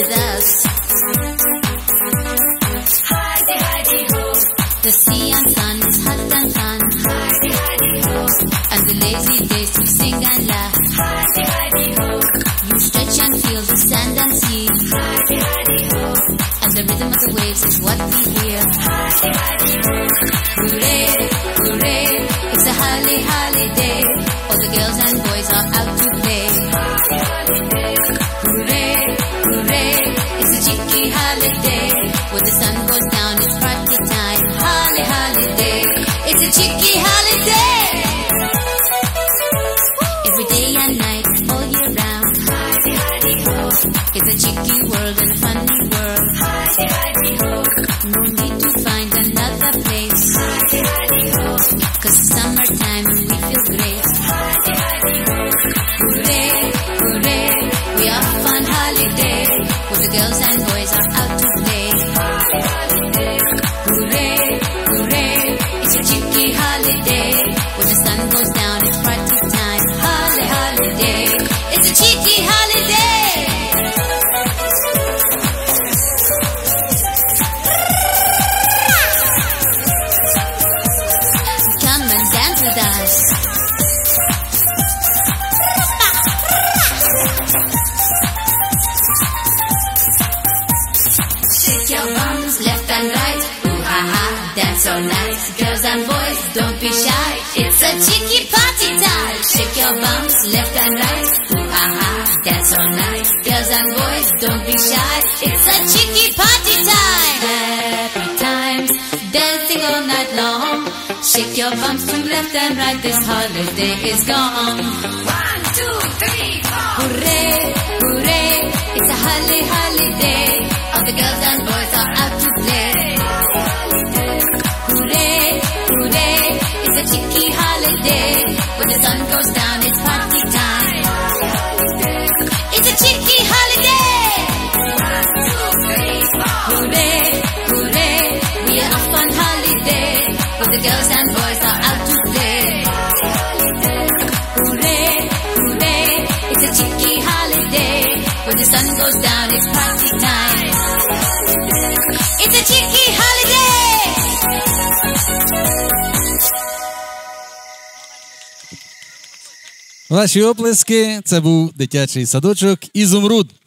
with us. Heidi, Heidi, ho. The sea and sun is hot and fun. Hidey, hidey, ho. And the lazy days to sing and laugh. Hidey, hidey, ho. You stretch and feel the sand and sea. Hidey, hidey, ho. And the rhythm of the waves is what we hear. Hidey, hidey, ho. Hooray, hooray. It's a holly holiday. All the girls and boys are out to play. Holiday. When the sun goes down, it's party time. Holly holiday, it's a cheeky holiday. Every day and night, all year round. It's a cheeky world and a funny world. Holiday. Where the girls and boys are out to play. Hooray, hooray, it's a cheeky holiday. Shake your bums left and right. Ooh ha ha, dance all night. Girls and boys, don't be shy. It's a cheeky party time. Shake your bums left and right. Ooh ha ha, dance all night. Girls and boys, don't be shy. It's a cheeky party time. Happy times, dancing all night long. Shake your bums to left and right. This holiday is gone. One, Hooray, hooray, it's a holly holiday. All the girls and boys are out to play. Hooray, hooray, it's a cheeky holiday. When the sun goes down, it's party time. It's a cheeky holiday. Hooray, hooray, we are holiday. When the girls and boys are out to play. The sun goes down, it's party time. It's a cheeky holiday. Ваші оплески. Це був дитячий садочок Ізумруд.